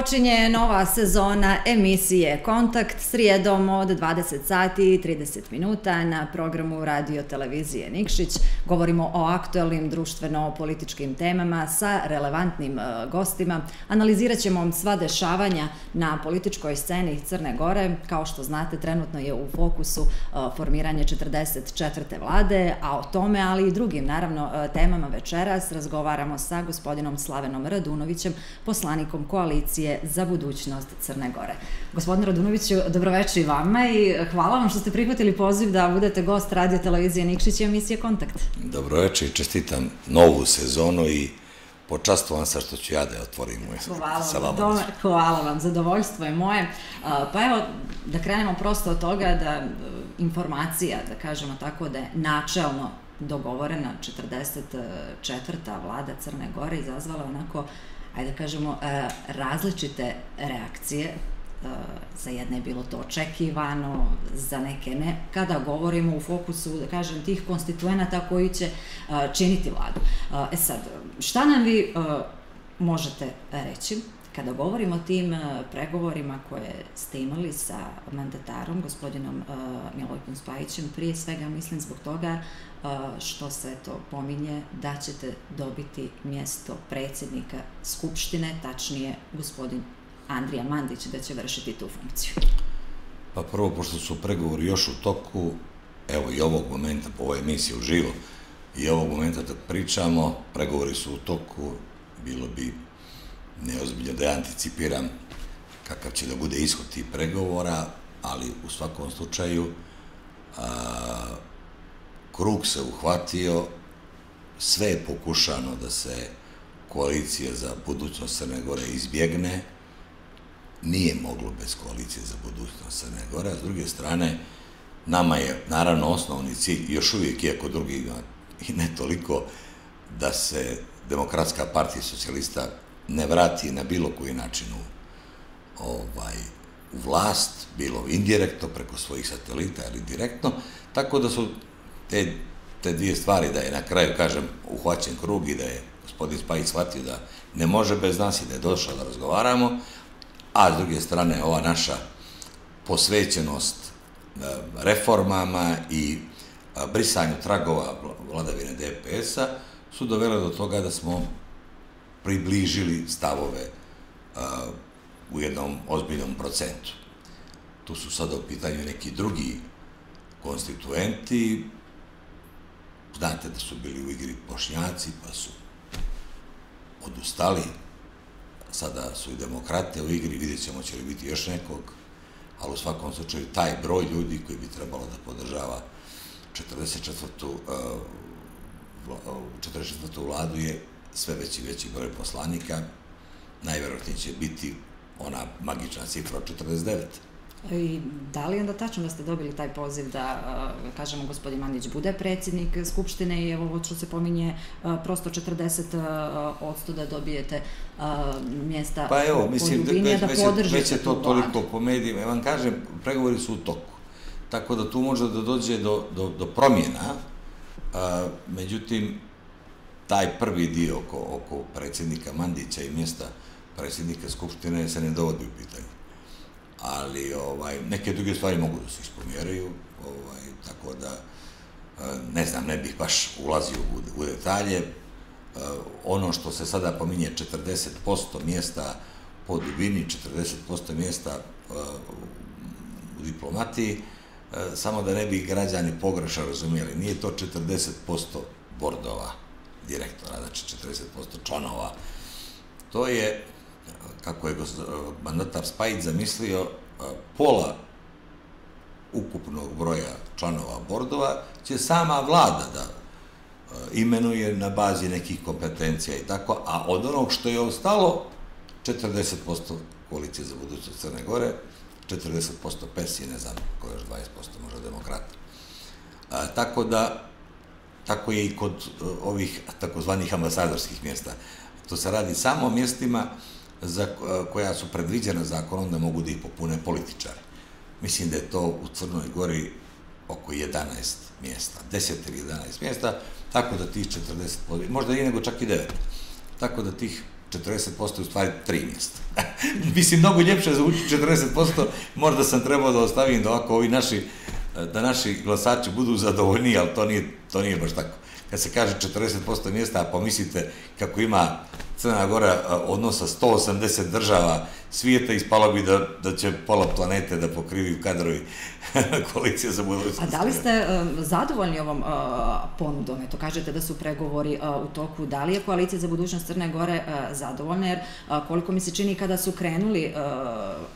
Počinje nova sezona emisije Kontakt srijedom od 20 sati i 30 minuta na programu radio televizije Nikšić. Govorimo o aktuelnim društveno-političkim temama sa relevantnim e, gostima. Analizirat ćemo sva dešavanja na političkoj sceni Crne Gore. Kao što znate, trenutno je u fokusu e, formiranje 44. vlade, a o tome, ali i drugim, naravno, e, temama večeras razgovaramo sa gospodinom Slavenom Radunovićem, poslanikom koalicije Za budućnost Crne Gore. Gospodine Radunoviću, dobroveče i vama i hvala vam što ste prihvatili poziv da budete gost radio televizije Nikšić i emisije Kontakt. Dobroveče i čestitam novu sezonu i počastvovam sa što ću ja da je otvorim hvala sa vama. Vam, hvala vam, zadovoljstvo je moje. Pa evo, da krenemo prosto od toga da e, informacija, da kažemo tako, da je načelno dogovorena 44. vlada Crne Gore izazvala onako ajde da kažemo, e, različite reakcije. E, za jedne je bilo to očekivano, za neke ne. Kada govorimo u fokusu, da kažem, tih konstituenata koji će e, činiti vladu. E sad, šta nam vi možete reći kada govorimo o tim pregovorima koje ste imali sa mandatarom, gospodinom Milojkom Spajićem, prije svega mislim zbog toga što se to pominje da ćete dobiti mjesto predsjednika Skupštine, tačnije gospodin Andrija Mandić da će vršiti tu funkciju. Pa prvo, pošto su pregovori još u toku, evo i ovog momenta, po ovoj emisiji uživo, i ovog momenta da pričamo, pregovori su u toku, bilo bi neozbiljno da ja anticipiram kakav će da bude ishod tih pregovora, ali u svakom slučaju a, krug se uhvatio, sve je pokušano da se koalicija za budućnost Crne Gore izbjegne, nije moglo bez koalicije za budućnost Crne Gore, a s druge strane, nama je, naravno, osnovni cilj, još uvijek, iako drugi i ne toliko, da se Demokratska partija socijalista ne vrati na bilo koji način u, ovaj, u vlast, bilo indirektno, preko svojih satelita ili direktno, tako da su te, te dvije stvari, da je na kraju, kažem, uhvaćen krug i da je gospodin Spajić shvatio da ne može bez nas i da je došao da razgovaramo, a s druge strane ova naša posvećenost e, reformama i e, brisanju tragova vladavine DPS-a su dovele do toga da smo približili stavove e, u jednom ozbiljnom procentu. Tu su sada u pitanju neki drugi konstituenti, Znate da su bili u igri bošnjaci, pa su odustali. Sada su i demokrate u igri, vidjet ćemo će li biti još nekog, ali u svakom slučaju taj broj ljudi koji bi trebalo da podržava 44. 44. vladu je sve veći veći broj poslanika. Najverovatnije će biti ona magična cifra od 49. I da li onda tačno da ste dobili taj poziv da, kažemo, gospodin Mandić bude predsjednik Skupštine i evo ovo što se pominje prosto 40 odsto da dobijete mjesta pa evo, mislim, da, već, da podržite već je to toliko po medijima. Ja vam kažem, pregovori su u toku. Tako da tu može da dođe do, do, do promjena. A, međutim, taj prvi dio oko, oko predsjednika Mandića i mjesta predsjednika Skupštine se ne dovodi u pitanje. Ali ovaj, neke druge stvari mogu da se ispomjeraju, ovaj, tako da e, ne znam, ne bih baš ulazio u, u detalje. E, ono što se sada pominje 40% mjesta po dubini, 40% mjesta e, u diplomatiji, samo da ne bi građani pogrešno razumijeli, nije to 40% bordova direktora, znači 40% članova. To je kako je mandatar Spajić zamislio, pola ukupnog broja članova bordova će sama vlada da imenuje na bazi nekih kompetencija i tako, a od onog što je ostalo, 40% koalicije za budućnost Crne Gore, 40% Persije, ne znam, ko još 20% možda demokrata. Tako da, tako je i kod ovih takozvanih ambasadorskih mjesta. To se radi samo o mjestima za, koja su predviđena zakonom da mogu da ih popune političari. Mislim da je to u Crnoj Gori oko 11 mjesta, 10 ili 11 mjesta, tako da tih 40, možda i nego čak i 9, tako da tih 40% je u stvari tri mjesta. Mislim, mnogo ljepše zvuči 40%, možda sam trebao da ostavim da ovako ovi naši, da naši glasači budu zadovoljniji, ali to nije, to nije baš tako. Kad se kaže 40% mjesta, a pomislite kako ima Crna Gora odnosa 180 država svijeta, ispalo bi da, da će pola planete da pokrivi kadrovi koalicije za budućnost. A da li ste uh, zadovoljni ovom uh, ponudom? Eto, kažete da su pregovori uh, u toku. Da li je koalicija za budućnost Crne Gore uh, zadovoljna? Jer koliko mi se čini kada su krenuli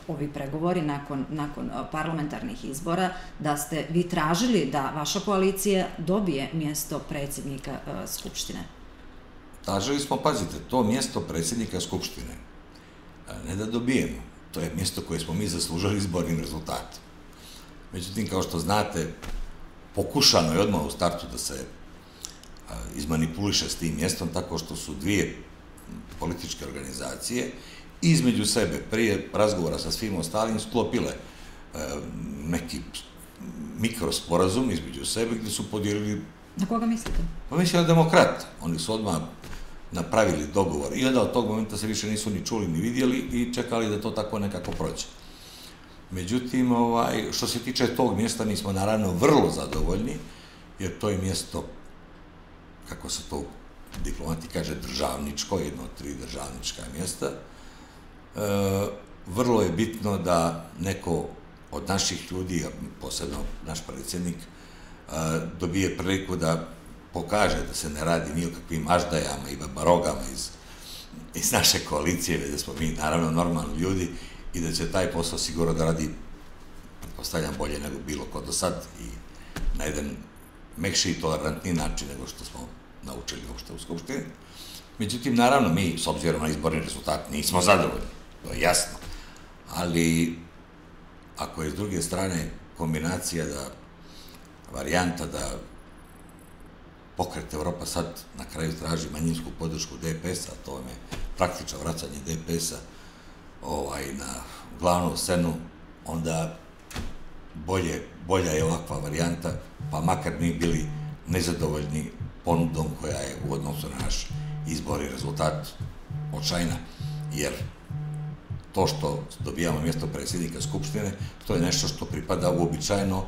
ovi pregovori nakon, nakon parlamentarnih izbora, da ste vi tražili da vaša koalicija dobije mjesto predsjednika Skupštine? Tražili smo, pazite, to mjesto predsjednika Skupštine, ne da dobijemo, to je mjesto koje smo mi zaslužili izbornim rezultatom. Međutim, kao što znate, pokušano je odmah u startu da se izmanipuliše s tim mjestom tako što su dvije političke organizacije između sebe prije razgovora sa svim ostalim sklopile neki mikrosporazum između sebe gdje su podijelili Na koga mislite? Pa mislim da demokrat. Oni su odmah napravili dogovor i onda od tog momenta se više nisu ni čuli ni vidjeli i čekali da to tako nekako prođe. Međutim, ovaj, što se tiče tog mjesta, mi smo naravno vrlo zadovoljni, jer to je mjesto, kako se to diplomati kaže, državničko, jedno od tri državnička mjesta. E, vrlo je bitno da neko od naših ljudi, posebno naš predsjednik, e, dobije priliku da pokaže da se ne radi ni o kakvim aždajama i barogama iz, iz naše koalicije, da smo mi naravno normalni ljudi i da će taj posao sigurno da radi pretpostavljam bolje nego bilo ko do sad i na jedan mekši i tolerantni način nego što smo naučili uopšte u Skupštini. Međutim, naravno, mi, s obzirom na izborni rezultat, nismo zadovoljni, to je jasno. Ali, ako je s druge strane kombinacija da, varijanta da pokret Evropa sad na kraju traži manjinsku podršku DPS-a, to vam je praktično vracanje DPS-a ovaj, na glavnu scenu, onda bolje, bolja je ovakva varijanta, pa makar mi bili nezadovoljni ponudom koja je u odnosu na naš izbor i rezultat očajna, jer to što dobijamo mjesto predsjednika Skupštine, to je nešto što pripada uobičajeno uh,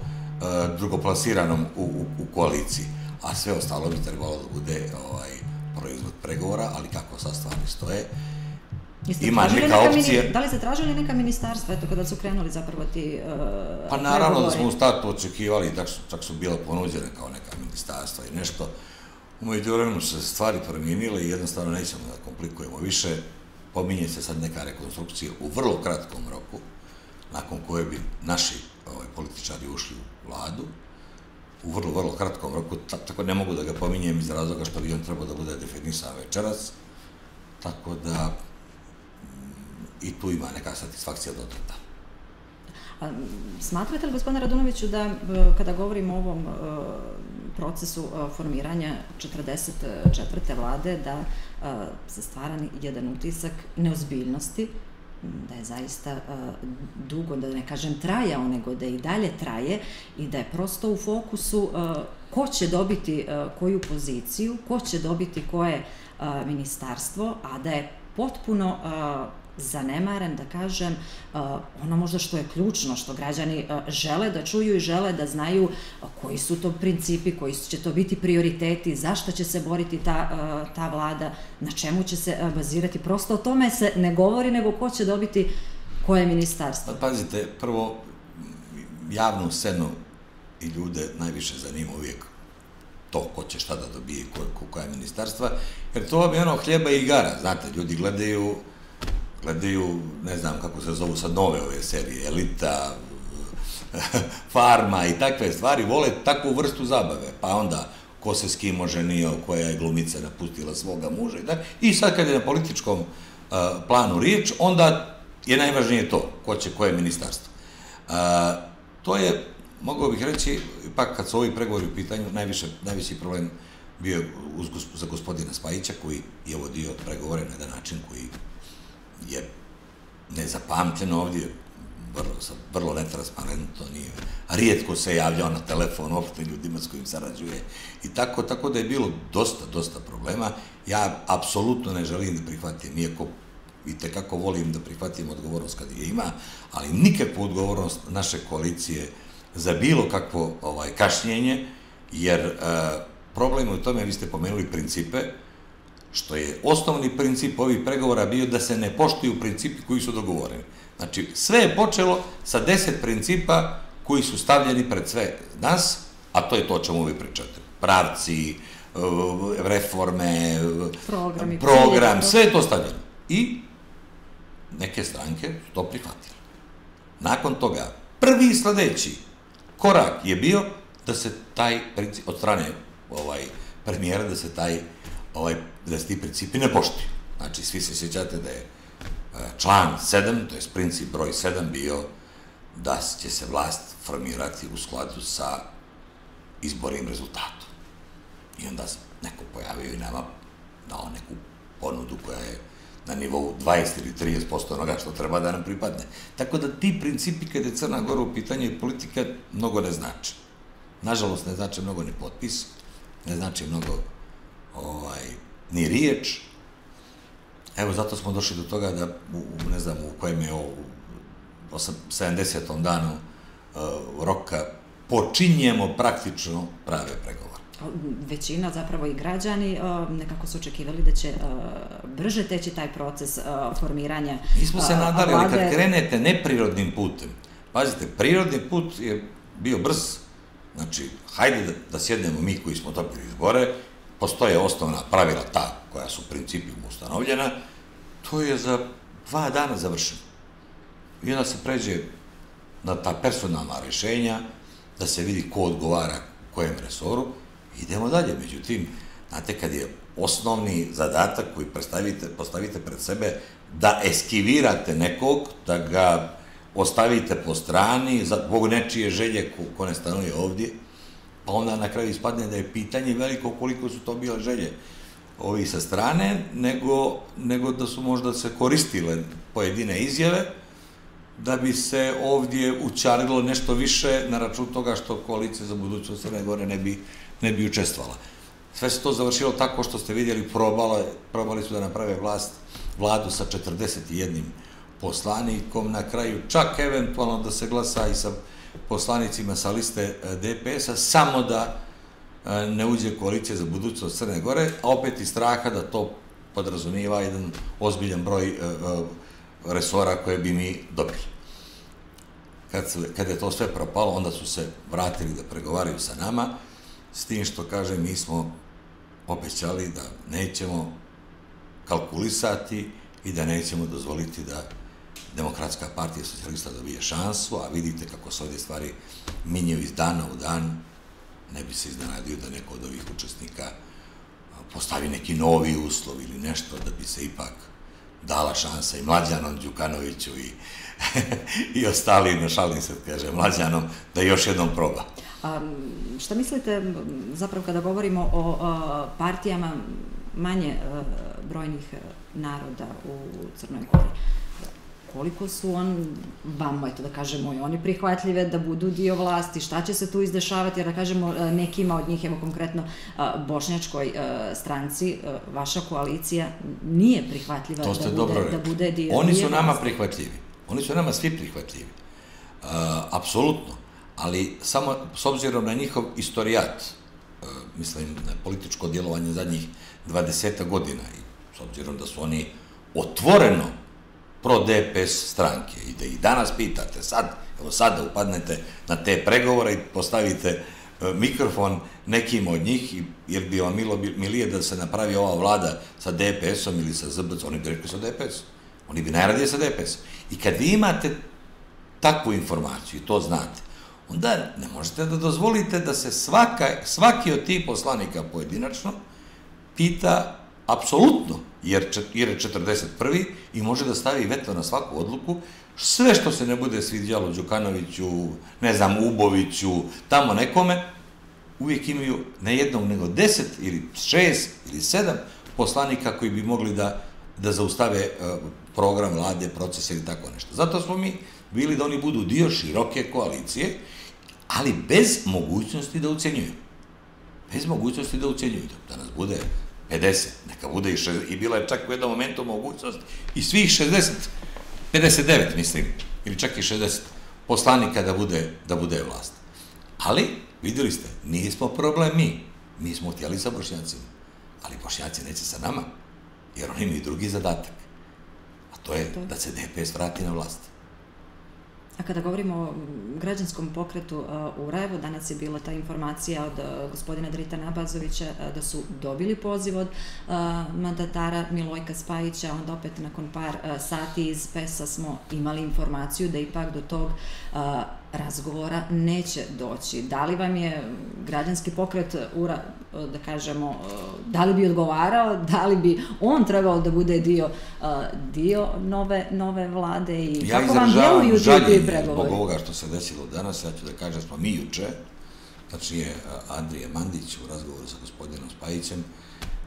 drugoplasiranom u, u, u koaliciji a sve ostalo bi trebalo da bude ovaj, proizvod pregovora, ali kako sad stvari stoje, Jeste ima neka, opcija... Mini, da li ste tražili neka ministarstva, eto, kada su krenuli zapravo ti uh, Pa naravno pregovori. da smo u startu očekivali, čak su, čak su bila ponuđene kao neka ministarstva i nešto. Umeđu vremenu se stvari promijenile i jednostavno nećemo da komplikujemo više. Pominje se sad neka rekonstrukcija u vrlo kratkom roku, nakon koje bi naši ovaj, političari ušli u vladu, u vrlo, vrlo kratkom roku, tako ne mogu da ga pominjem iz razloga što bi on trebao da bude definisan večeras, tako da mm, i tu ima neka satisfakcija dodata. A, smatrate li, gospodine Radunoviću, da kada govorimo o ovom procesu formiranja 44. vlade, da se stvara jedan utisak neozbiljnosti, da je zaista uh, dugo, da ne kažem trajao, nego da i dalje traje i da je prosto u fokusu uh, ko će dobiti uh, koju poziciju, ko će dobiti koje ministarstvo, a da je potpuno zanemaren, da kažem, uh, ono možda što je ključno, što građani uh, žele da čuju i žele da znaju uh, koji su to principi, koji će to biti prioriteti, zašto će se boriti ta, ta vlada, na čemu će se bazirati. Prosto o tome se ne govori, nego ko će dobiti koje ministarstvo. Pa pazite, prvo, javnu scenu i ljude najviše zanima uvijek to ko će šta da dobije, ko, ko, koja ministarstva, jer to je ono hljeba i igara, znate, ljudi gledaju gledaju, ne znam kako se zovu sad nove ove serije, Elita, Farma i takve stvari, vole takvu vrstu zabave, pa onda ko se s kim oženio, koja je glumica napustila svoga muža i tako. I sad kad je na političkom uh, planu riječ, onda je najvažnije to, ko će koje ministarstvo. Uh, to je, mogao bih reći, ipak kad su ovi pregovori u pitanju, najviše, najviši problem bio uz, za gospodina Spajića, koji je vodio pregovore na jedan način koji je nezapamtljeno ovdje, vrlo, vrlo netransparentno, nije, rijetko se javljao na telefon opšte ljudima s kojim sarađuje i tako, tako da je bilo dosta, dosta problema. Ja apsolutno ne želim da prihvatim, iako i tekako volim da prihvatim odgovornost kad je ima, ali nikakvu odgovornost naše koalicije za bilo kakvo ovaj, kašnjenje, jer e, problem u tome, vi ste pomenuli principe, što je osnovni princip ovih pregovora bio da se ne poštuju principi koji su dogovoreni. Znači, sve je počelo sa deset principa koji su stavljeni pred sve nas, a to je to o čemu vi pričate. Pravci, uh, reforme, Programi, program, sve je to stavljeno. I neke stranke su to prihvatile. Nakon toga, prvi sledeći korak je bio da se taj princip, od strane ovaj, premijera, da se taj, ovaj, da se ti principi ne poštuju. Znači, svi se sjećate da je član 7, to je princip broj 7 bio da će se vlast formirati u skladu sa izbornim rezultatom. I onda se neko pojavio i nama dao neku ponudu koja je na nivou 20 ili 30% onoga što treba da nam pripadne. Tako da ti principi kada je Crna Gora u pitanju i politika mnogo ne znači. Nažalost ne znači mnogo ni potpis, ne znači mnogo ovaj, ni riječ, Evo, zato smo došli do toga da, u, ne znam, u kojem je u 70. danu uh, roka počinjemo praktično prave pregovore. Većina, zapravo i građani, uh, nekako su očekivali da će uh, brže teći taj proces uh, formiranja Mi smo se nadali, ali kad krenete neprirodnim putem, pazite, prirodni put je bio brz, znači, hajde da, da sjednemo mi koji smo dobili izbore, postoje osnovna pravila ta koja su principima ustanovljena, to je za dva dana završeno. I onda se pređe na ta personalna rešenja, da se vidi ko odgovara kojem resoru, idemo dalje. Međutim, znate, kad je osnovni zadatak koji postavite, postavite pred sebe da eskivirate nekog, da ga ostavite po strani, zbog nečije želje ko, ko ne stanuje ovdje, pa onda na kraju ispadne da je pitanje veliko koliko su to bile želje ovi sa strane, nego, nego da su možda se koristile pojedine izjave, da bi se ovdje učarilo nešto više na račun toga što koalicija za budućnost Crne Gore ne bi, ne bi učestvala. Sve se to završilo tako što ste vidjeli, probali, probali su da naprave vlast, vladu sa 41 poslanikom, na kraju čak eventualno da se glasa i sa poslanicima sa liste eh, DPS-a, samo da eh, ne uđe koalicija za budućnost Crne Gore, a opet i straha da to podrazumiva jedan ozbiljan broj eh, resora koje bi mi dobili. Kad, su, kad je to sve propalo, onda su se vratili da pregovaraju sa nama, s tim što, kaže, mi smo obećali da nećemo kalkulisati i da nećemo dozvoliti da Demokratska partija socijalista dobije šansu, a vidite kako se ovdje stvari minjaju iz dana u dan, ne bi se iznenadio da neko od ovih učesnika postavi neki novi uslov ili nešto da bi se ipak dala šansa i Mlađanom Đukanoviću i, i ostali, na šalim se kaže, Mlađanom, da još jednom proba. A, šta mislite, zapravo kada govorimo o a, partijama manje a, brojnih naroda u Crnoj Gori, koliko su on, vama, eto da kažemo, i oni prihvatljive da budu dio vlasti, šta će se tu izdešavati, jer da kažemo nekima od njih, evo konkretno bošnjačkoj stranci, vaša koalicija nije prihvatljiva da bude, dobro da bude dio Oni su nama vlasti. prihvatljivi. Oni su nama svi prihvatljivi. Uh, apsolutno. Ali samo s obzirom na njihov istorijat, uh, mislim, na političko djelovanje zadnjih 20 godina i s obzirom da su oni otvoreno pro-DPS stranke i da ih danas pitate, sad, evo sad da upadnete na te pregovore i postavite e, mikrofon nekim od njih, jer bi vam milo, milije da se napravi ova vlada sa DPS-om ili sa ZBC, oni bi rekli sa DPS. Oni bi najradije sa DPS. I kad vi imate takvu informaciju i to znate, onda ne možete da dozvolite da se svaka, svaki od tih poslanika pojedinačno pita apsolutno, jer, jer je 41. i može da stavi veto na svaku odluku, sve što se ne bude sviđalo Đukanoviću, ne znam, Uboviću, tamo nekome, uvijek imaju ne jednog, nego deset ili šest ili sedam poslanika koji bi mogli da, da zaustave uh, program vlade, procese ili tako nešto. Zato smo mi bili da oni budu dio široke koalicije, ali bez mogućnosti da ucenjuju. Bez mogućnosti da ucenjuju. Da nas bude 50, neka bude i 60, i bila je čak u jednom momentu mogućnost i svih 60, 59 mislim, ili čak i 60 poslanika da bude, da bude vlast. Ali, videli ste, nismo problem mi. Mi smo htjeli sa bošnjacima. Ali bošnjaci neće sa nama, jer oni imaju drugi zadatak. A to je da se DPS vrati na vlast. A kada govorimo o građanskom pokretu u Rajevo, danas je bila ta informacija od gospodina Drita Nabazovića da su dobili poziv od mandatara Milojka Spajića, onda opet nakon par sati iz PES-a smo imali informaciju da ipak do tog razgovora neće doći. Da li vam je građanski pokret, ura, da kažemo, da li bi odgovarao, da li bi on trebao da bude dio, dio nove, nove vlade i ja kako vam djeluju ti pregovori? zbog ovoga što se desilo danas, ja ću da kažem, smo mi juče, znači je Andrije Mandić u razgovoru sa gospodinom Spajićem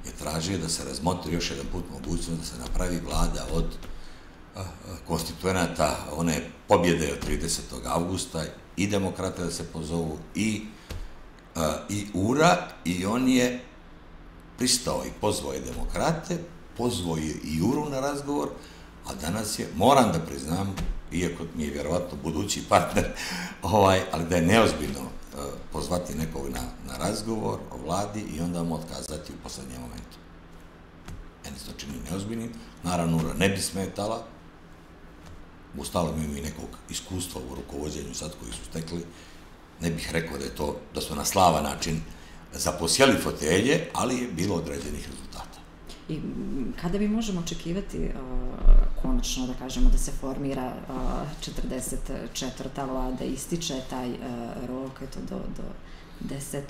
je tražio da se razmotri još jedan put mogućnost da se napravi vlada od konstituenata one pobjede od 30. augusta i demokrate da se pozovu i, i URA i on je pristao i pozvao je demokrate, pozvao je i URU na razgovor, a danas je, moram da priznam, iako mi je vjerovatno budući partner, ovaj, ali da je neozbiljno pozvati nekog na, na razgovor o vladi i onda mu otkazati u poslednjem momentu. Meni se to čini neozbiljnim. Naravno, URA ne bi smetala, ustalom imaju i nekog iskustva u rukovodjenju sad koji su stekli, ne bih rekao da je to, da su na slava način zaposjeli fotelje, ali je bilo određenih rezultata. I kada bi možemo očekivati uh, konačno, da kažemo, da se formira uh, 44. vlada, ističe taj uh, rok, eto, do, do 10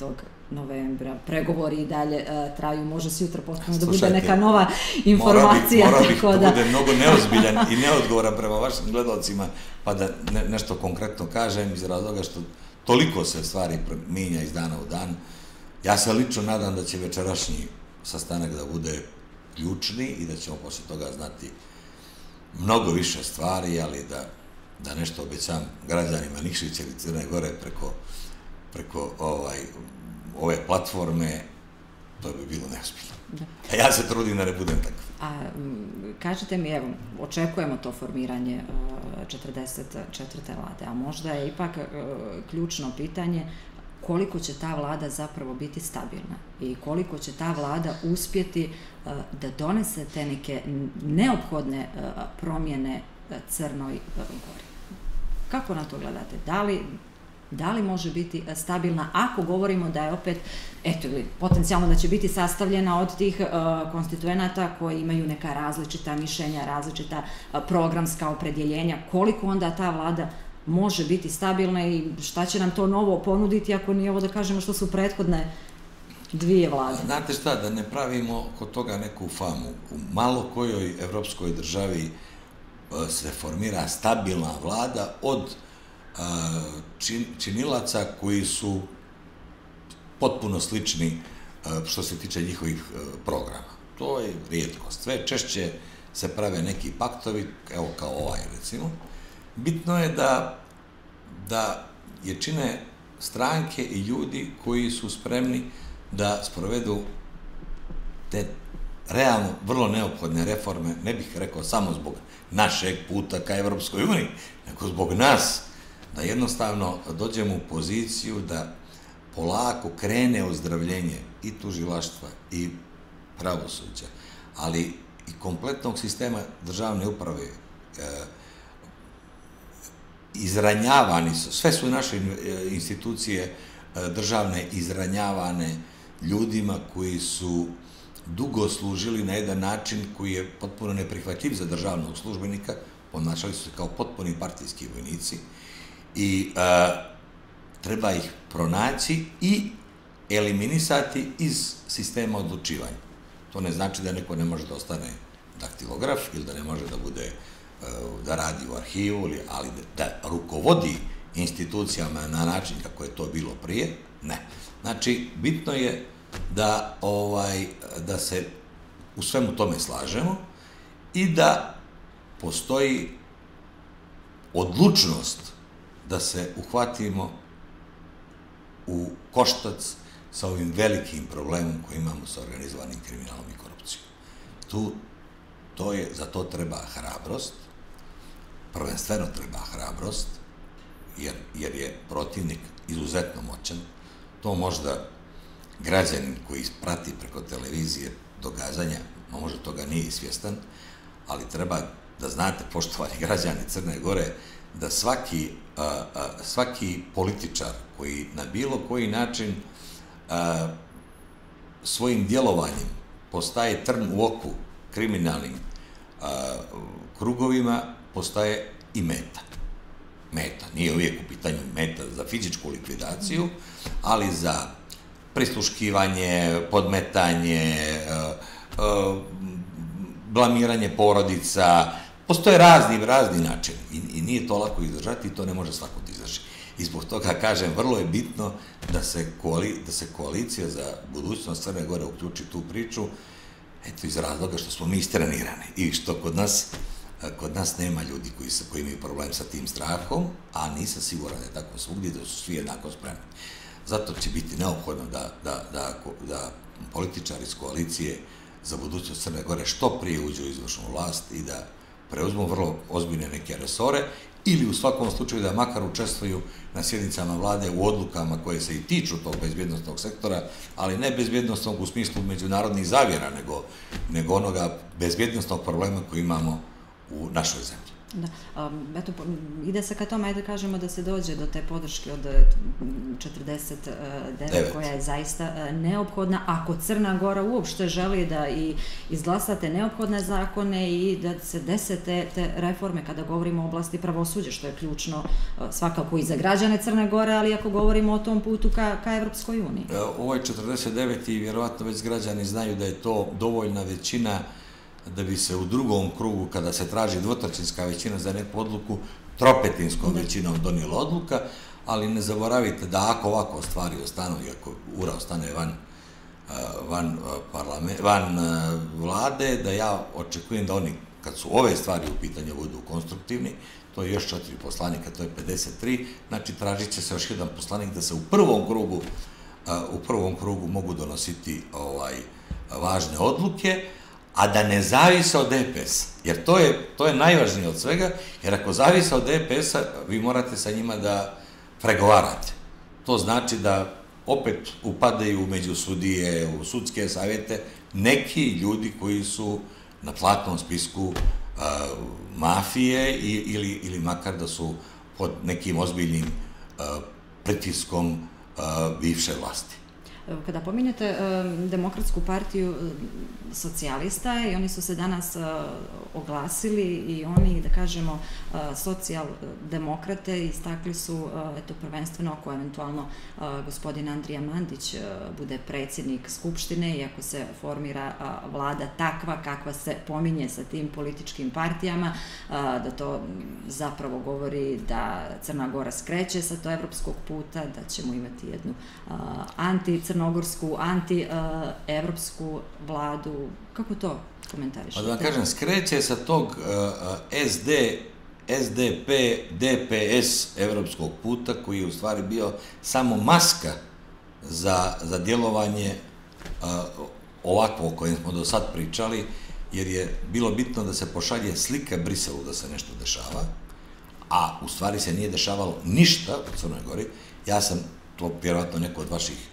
novembra. Pregovori i dalje uh, traju, može se jutra potpuno da bude neka nova informacija. Mora bih, mora bih da, bude mnogo neozbiljan i neodgovoran prema vašim gledalcima, pa da ne, nešto konkretno kažem iz razloga što toliko se stvari minja iz dana u dan. Ja se lično nadam da će večerašnji sastanak da bude ključni i da ćemo posle toga znati mnogo više stvari, ali da, da nešto obećam građanima Nikšića ili Crne Gore preko, preko ovaj, ove platforme, to bi bilo neospilno. Da. A ja se trudim da ne budem takav. A kažete mi, evo, očekujemo to formiranje uh, 44. vlade, a možda je ipak uh, ključno pitanje koliko će ta vlada zapravo biti stabilna i koliko će ta vlada uspjeti uh, da donese te neke neophodne uh, promjene uh, Crnoj Gori. Kako na to gledate? Da li da li može biti e, stabilna ako govorimo da je opet, eto ili potencijalno da će biti sastavljena od tih konstituenata koji imaju neka različita mišljenja, različita programska opredjeljenja, koliko onda ta vlada može biti stabilna i šta će nam to novo ponuditi ako nije ovo da kažemo što su prethodne dvije vlade. Znate šta, da ne pravimo kod toga neku famu. U malo kojoj evropskoj državi se formira stabilna vlada od čin, činilaca koji su potpuno slični što se tiče njihovih programa. To je rijetkost. Sve češće se prave neki paktovi, evo kao ovaj recimo. Bitno je da, da je čine stranke i ljudi koji su spremni da sprovedu te realno vrlo neophodne reforme, ne bih rekao samo zbog našeg puta ka Evropskoj uniji, nego zbog nas, da jednostavno dođemo u poziciju da polako krene ozdravljenje i tužilaštva i pravosuđa, ali i kompletnog sistema državne uprave e, izranjavani su, sve su naše e, institucije e, državne izranjavane ljudima koji su dugo služili na jedan način koji je potpuno neprihvatljiv za državnog službenika, ponašali su se kao potpuni partijski vojnici, i a, treba ih pronaći i eliminisati iz sistema odlučivanja. To ne znači da neko ne može da ostane daktilograf ili da ne može da bude da radi u arhivu, ali da, da rukovodi institucijama na način kako je to bilo prije, ne. Znači, bitno je da, ovaj, da se u svemu tome slažemo i da postoji odlučnost da se uhvatimo u koštac sa ovim velikim problemom koji imamo sa organizovanim kriminalom i korupcijom. Tu, to je, za to treba hrabrost, prvenstveno treba hrabrost, jer, jer je protivnik izuzetno moćan. To možda građanin koji prati preko televizije događanja, možda toga nije svjestan, ali treba da znate, poštovani građani Crne Gore, da svaki, a, a, svaki političar koji na bilo koji način a, svojim djelovanjem postaje trn u oku kriminalnim a, krugovima, postaje i meta. Meta, nije uvijek u pitanju meta za fizičku likvidaciju, ali za prisluškivanje, podmetanje, a, a, blamiranje porodica, postoje razni, razni način i, i nije to lako izdržati i to ne može svako da izdrži. I zbog toga kažem, vrlo je bitno da se, koali, da se koalicija za budućnost Crne Gore uključi tu priču, eto iz razloga što smo mi istrenirani i što kod nas kod nas nema ljudi koji, se, koji imaju problem sa tim strahom, a nisam siguran da je tako svugdje, da su svi jednako spremni. Zato će biti neophodno da, da, da, da političari iz koalicije za budućnost Crne Gore što prije uđu u izvršnu vlast i da preuzmu vrlo ozbiljne neke resore ili u svakom slučaju da makar učestvuju na sjednicama vlade u odlukama koje se i tiču tog bezbjednostnog sektora, ali ne bezbjednostnog u smislu međunarodnih zavjera, nego, nego onoga bezbjednostnog problema koji imamo u našoj zemlji. Da. Um, eto, ide se ka tome, ajde kažemo da se dođe do te podrške od 49 Devet. koja je zaista e, neophodna ako Crna Gora uopšte želi da i izglasate neophodne zakone i da se dese te, te reforme kada govorimo o oblasti pravosuđa, što je ključno e, svakako i za građane Crne Gore, ali ako govorimo o tom putu ka, ka Evropskoj uniji. E, ovo je 49 i vjerovatno već građani znaju da je to dovoljna većina da bi se u drugom krugu, kada se traži dvotračinska većina za neku odluku, tropetinskom da. većinom donijela odluka, ali ne zaboravite da ako ovako stvari ostanu i ako URA ostane van, van, parlament, van vlade, da ja očekujem da oni, kad su ove stvari u pitanju, budu konstruktivni, to je još četiri poslanika, to je 53, znači tražit će se još jedan poslanik da se u prvom krugu, u prvom krugu mogu donositi ovaj važne odluke, a da ne zavise od DPS. Jer to je, to je najvažnije od svega, jer ako zavise od DPS-a, vi morate sa njima da pregovarate. To znači da opet upadaju među sudije, u sudske savjete, neki ljudi koji su na platnom spisku uh, mafije i, ili, ili makar da su pod nekim ozbiljnim uh, pritiskom uh, bivše vlasti. Kada pominjete Demokratsku partiju socijalista i oni su se danas oglasili i oni, da kažemo, socijaldemokrate istakli su, eto, prvenstveno ako eventualno gospodin Andrija Mandić bude predsjednik Skupštine i ako se formira vlada takva kakva se pominje sa tim političkim partijama, da to zapravo govori da Crna Gora skreće sa to evropskog puta, da ćemo imati jednu anti-crnogorsku, anti-evropsku vladu. Kako to komentarišete? Pa da vam kažem, skreće sa tog uh, SD, SDP, DPS evropskog puta, koji je u stvari bio samo maska za, za djelovanje uh, ovakvo o kojem smo do sad pričali, jer je bilo bitno da se pošalje slika Briselu da se nešto dešava, a u stvari se nije dešavalo ništa u Crnoj Gori. Ja sam, to vjerovatno neko od vaših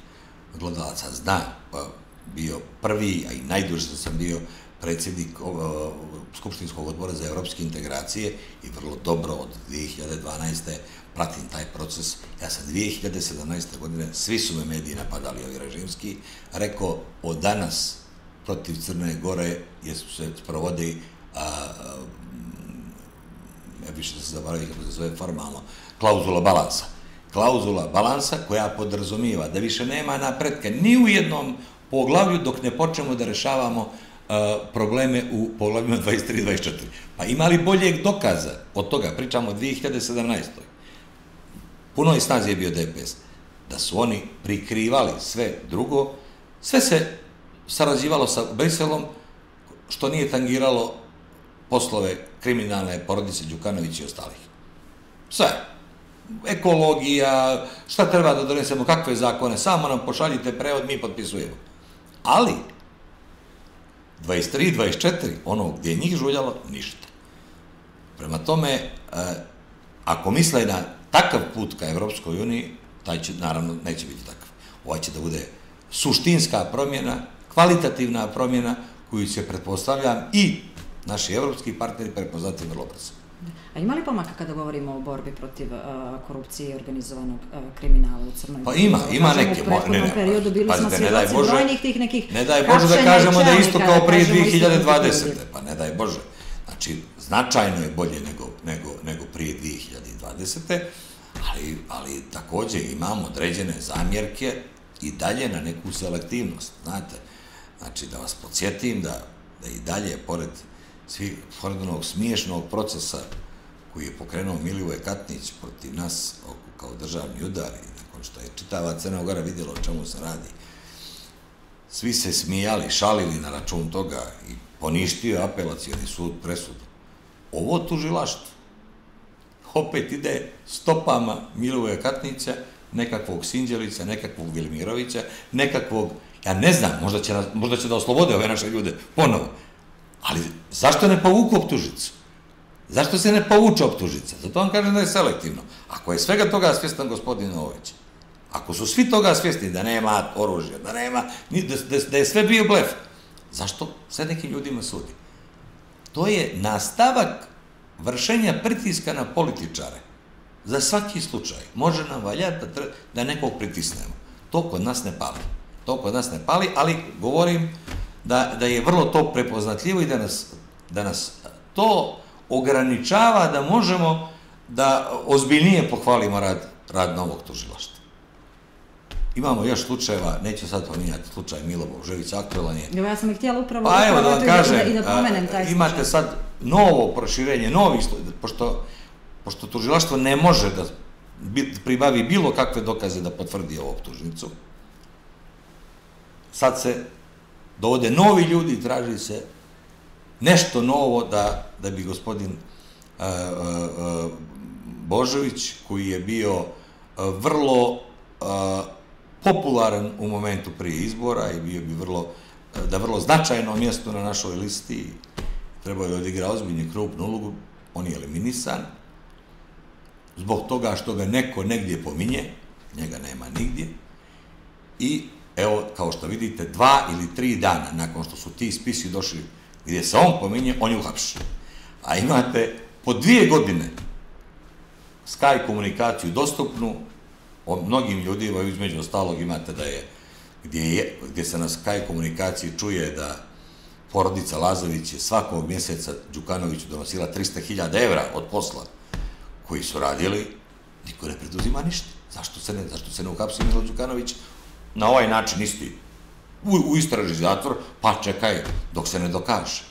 gledalaca zna, pa bio prvi, a i najduže sam bio predsjednik Skupštinskog odbora za evropske integracije i vrlo dobro od 2012. pratim taj proces. Ja sam 2017. godine, svi su me mediji napadali, ovi režimski, rekao od danas protiv Crne Gore je se sprovodi a, a, ja više se zaboravim kako se zove formalno, klauzula balansa. Klauzula balansa koja podrazumiva da više nema napretka ni u jednom poglavlju dok ne počnemo da rešavamo probleme u poglavljima 23 i 24. Pa ima li boljeg dokaza od toga, pričamo o 2017. Puno i snazi je bio DPS, da su oni prikrivali sve drugo, sve se sarađivalo sa Briselom, što nije tangiralo poslove kriminalne porodice Đukanović i ostalih. Sve. Ekologija, šta treba da donesemo, kakve zakone, samo nam pošaljite prevod, mi potpisujemo. Ali, 23, 24, ono gdje je njih žuljalo, ništa. Prema tome, e, ako misle na takav put ka Evropskoj uniji, taj će, naravno, neće biti takav. Ovaj će da bude suštinska promjena, kvalitativna promjena, koju će, pretpostavljam, i naši evropski partneri prepoznati vrlo brzo. A ima li pomaka kada govorimo o borbi protiv uh, korupcije i organizovanog uh, kriminala u Crnoj Pa ima, ima neke. U prethodnom ne, ne, periodu bili pazite, smo svjedoci Bože, brojnih tih nekih Ne daj Bože da kažemo da je isto kao prije 2020. Pa ne daj Bože. Znači, značajno je bolje nego, nego, nego prije 2020. Ali, ali takođe imamo određene zamjerke i dalje na neku selektivnost, znate. Znači, da vas podsjetim da, da i dalje, pored svi, pored onog smiješnog procesa koji je pokrenuo Milivoje Katnić protiv nas kao državni udar i nakon što je čitava Crna Gora vidjela o čemu se radi, svi se smijali, šalili na račun toga i poništio apelacijani sud presudu. Ovo tužilaštvo opet ide stopama Milivoje Katnića, nekakvog Sinđelića, nekakvog Vilmirovića, nekakvog, ja ne znam, možda će, možda će da oslobode ove naše ljude ponovo, ali zašto ne povuku optužicu? Zašto se ne povuče optužica? Zato vam kažem da je selektivno. Ako je svega toga svjestan gospodin Novović, ako su svi toga svjesni da nema oružja, da nema, da, da, da je sve bio blef, zašto sve nekim ljudima sudi? To je nastavak vršenja pritiska na političare. Za svaki slučaj. Može nam valjati da, da nekog pritisnemo. To kod nas ne pali. To kod nas ne pali, ali govorim da, da je vrlo to prepoznatljivo i da nas, da nas to ograničava da možemo da ozbiljnije pohvalimo rad, rad novog tužilaštva. Imamo još slučajeva, neću sad pominjati slučaj Milo Božević, aktualan je. Ja sam ih htjela upravo pa, evo, da vam kažem, i da, da pomenem taj Imate slučaj. sad novo proširenje, novi, pošto, pošto tužilaštvo ne može da pribavi bilo kakve dokaze da potvrdi ovu optužnicu, sad se dovode novi ljudi traži se nešto novo da, da bi gospodin uh, uh, Božović, koji je bio vrlo popularan u momentu prije izbora i bio bi vrlo, da vrlo značajno mjesto na našoj listi, trebao je da odigra ozbiljni krupnu ulogu, on je eliminisan, zbog toga što ga neko negdje pominje, njega nema nigdje, i evo, kao što vidite, dva ili tri dana nakon što su ti spisi došli gdje se on pominje, on je uhapšen. A imate po dvije godine Sky komunikaciju dostupnu o mnogim ljudima, između ostalog imate da je gdje, je, gdje se na Sky komunikaciji čuje da porodica Lazović je svakog mjeseca Đukanoviću donosila 300.000 evra od posla koji su radili, niko ne preduzima ništa. Zašto se ne, zašto se ne uhapsi Milo Đukanović na ovaj način isti u, u istraži zatvor, pa čekaj dok se ne dokaže.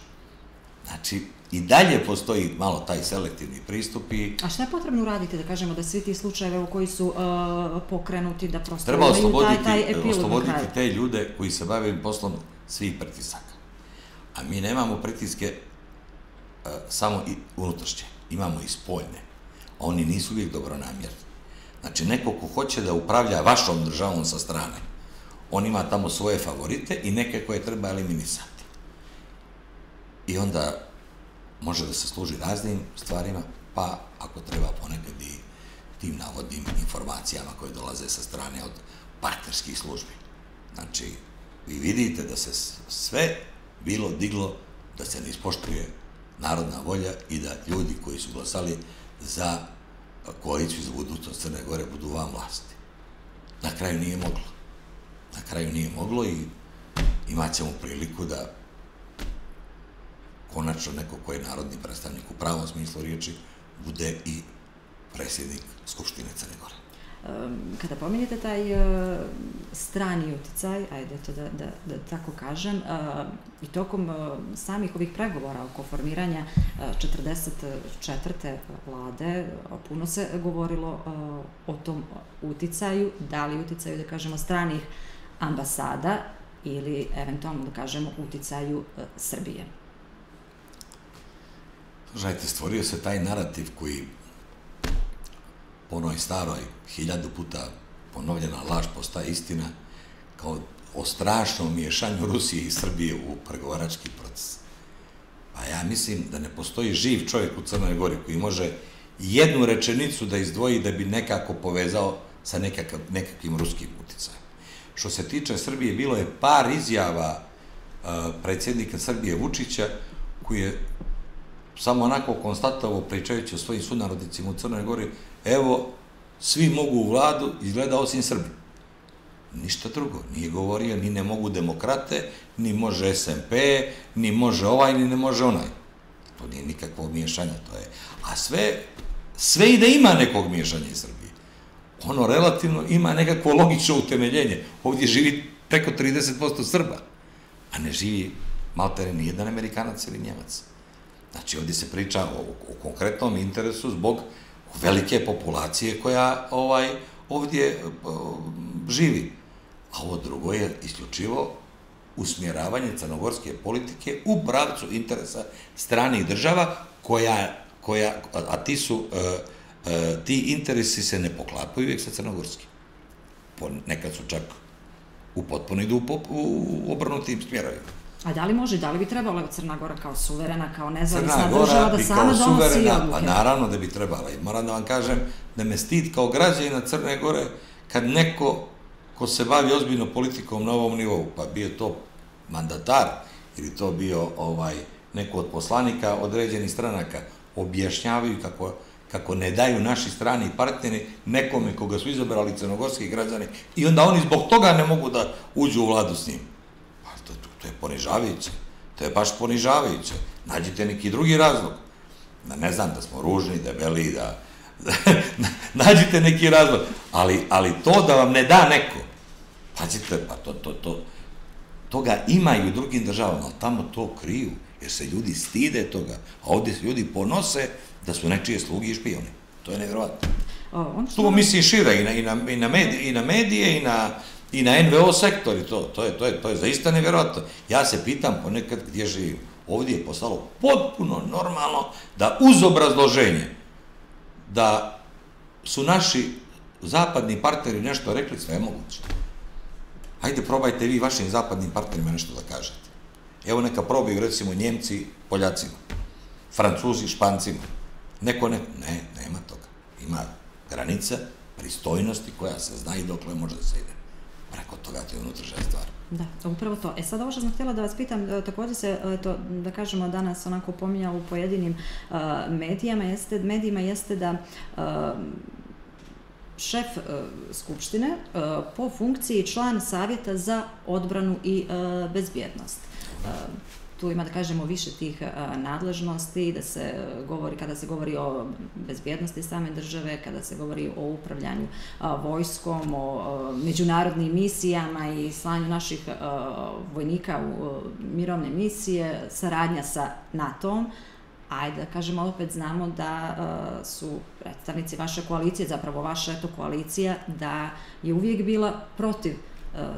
Znači, i dalje postoji malo taj selektivni pristup i... A šta je potrebno uraditi, da kažemo, da svi ti slučajeve koji su uh, pokrenuti, da prosto Treba osloboditi, taj, taj epilog osloboditi te ljude koji se bave poslom svih pritisaka. A mi nemamo pritiske uh, samo i unutrašnje, imamo i spoljne. Oni nisu uvijek dobronamjerni. Znači, neko ko hoće da upravlja vašom državom sa strane, on ima tamo svoje favorite i neke koje treba eliminisati. I onda može da se služi raznim stvarima, pa ako treba ponekad i tim navodnim informacijama koje dolaze sa strane od partnerskih službi. Znači, vi vidite da se sve bilo diglo da se ne ispoštuje narodna volja i da ljudi koji su glasali za koaliciju za budućnost Crne Gore budu vam vlasti. Na kraju nije moglo na kraju nije moglo i imat ćemo priliku da konačno neko ko je narodni predstavnik u pravom smislu riječi bude i predsjednik Skupštine Crne Gore. Kada pominjete taj uh, strani uticaj, ajde to da, da, da tako kažem, uh, i tokom uh, samih ovih pregovora oko formiranja 44. vlade, puno se govorilo o tom uticaju, da li uticaju, da kažemo, stranih ambasada ili eventualno da kažemo uticaju e, Srbije. Slušajte, stvorio se taj narativ koji po onoj staroj hiljadu puta ponovljena laž postaje istina kao o strašnom miješanju Rusije i Srbije u pregovarački proces. Pa ja mislim da ne postoji živ čovjek u Crnoj Gori koji može jednu rečenicu da izdvoji da bi nekako povezao sa nekakav, nekakvim ruskim uticajem. Što se tiče Srbije, bilo je par izjava uh, predsjednika Srbije Vučića koji je samo onako konstatovao pričajući o svojim sunarodnicima u Crnoj Gori, evo, svi mogu u vladu, izgleda osim Srbi. Ništa drugo. Nije govorio ni ne mogu demokrate, ni može SMP, ni može ovaj, ni ne može onaj. To nije nikakvo miješanje, to je. A sve, sve i da ima nekog miješanja iz Srbije. Ono relativno ima nekakvo logično utemeljenje. Ovdje živi preko 30% Srba, a ne živi maltere ni jedan Amerikanac ili Njemac. Znači, ovdje se priča o, o konkretnom interesu zbog velike populacije koja ovaj ovdje o, živi. A ovo drugo je isključivo usmjeravanje crnogorske politike u pravcu interesa stranih država koja, koja a ti su e, e, ti interesi se ne poklapaju uvijek sa crnogorskim. Nekad su čak u potpuno idu u, u obrnutim smjerovima. A da li može, da li bi trebala Crna Gora kao suverena, kao nezavisna država da sama donosi odluke? Pa naravno da bi trebala. I moram da vam kažem da me stid kao građanina Crne Gore kad neko ko se bavi ozbiljno politikom na ovom nivou, pa bio to mandatar ili to bio ovaj neko od poslanika određenih stranaka, objašnjavaju kako, kako ne daju naši strani partneri nekome koga su izabrali crnogorski građani i onda oni zbog toga ne mogu da uđu u vladu s njim. Pa to, to, je ponižavajuće. To je baš ponižavajuće. Nađite neki drugi razlog. Da ne znam, da smo ružni, debeli, da... Nađite neki razlog. Ali, ali to da vam ne da neko, pazite, pa to, to, to, toga ima i u drugim državama, ali tamo to kriju, jer se ljudi stide toga, a ovdje se ljudi ponose da su nečije slugi i špijoni. To je nevjerovatno. On što... Tu misli šire i na, i na, i na, medije, i na medije i na, i na NVO sektor i to, to je, to je, to je zaista nevjerojatno. Ja se pitam ponekad gdje živim. Ovdje je postalo potpuno normalno da uz obrazloženje da su naši zapadni partneri nešto rekli, sve je moguće. Hajde probajte vi vašim zapadnim partnerima nešto da kažete. Evo neka probaju recimo Njemci, Poljacima, Francuzi, Špancima. Neko ne, ne, nema toga. Ima granica pristojnosti koja se zna i dokle može da se ide. Preko toga to je unutrašnja stvar. Da, upravo to. E sad ovo što sam htjela da vas pitam, e, također se, e, to, da kažemo danas onako pominjalo u pojedinim uh, medijama, jeste, medijima jeste da uh, šef Skupštine po funkciji član Savjeta za odbranu i bezbjednost. Uh, tu ima da kažemo više tih nadležnosti da se govori kada se govori o bezbjednosti same države, kada se govori o upravljanju vojskom, o međunarodnim misijama i slanju naših vojnika u mirovne misije, saradnja sa NATO-om. Ajde da kažemo, opet znamo da uh, su predstavnici vaše koalicije, zapravo vaša eto koalicija, da je uvijek bila protiv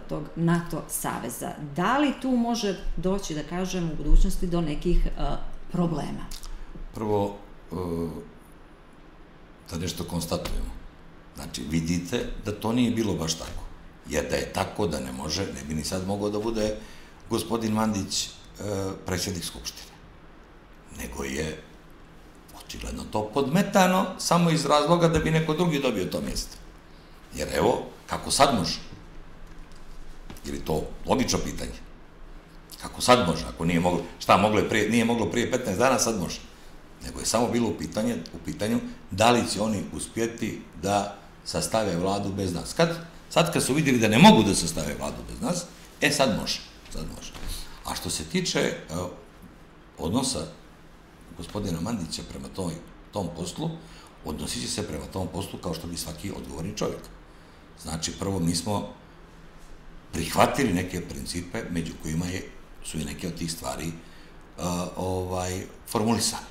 tog NATO saveza. Da li tu može doći, da kažem, u budućnosti do nekih uh, problema? Prvo, uh, da nešto konstatujemo. Znači, vidite da to nije bilo baš tako. Jer da je tako, da ne može, ne bi ni sad mogao da bude gospodin Mandić predsjednik Skupštine nego je očigledno to podmetano samo iz razloga da bi neko drugi dobio to mjesto. Jer evo, kako sad može? Ili to logično pitanje? Kako sad može? Ako nije moglo, šta moglo prije, nije moglo prije 15 dana, sad može. Nego je samo bilo u, pitanje, u pitanju da li će oni uspjeti da sastave vladu bez nas. Kad, sad kad su vidjeli da ne mogu da sastave vladu bez nas, e sad može. Sad može. A što se tiče uh, odnosa gospodina Mandića prema toj, tom poslu, odnosit će se prema tom poslu kao što bi svaki odgovorni čovjek. Znači, prvo, mi smo prihvatili neke principe, među kojima je, su i neke od tih stvari uh, ovaj, formulisane.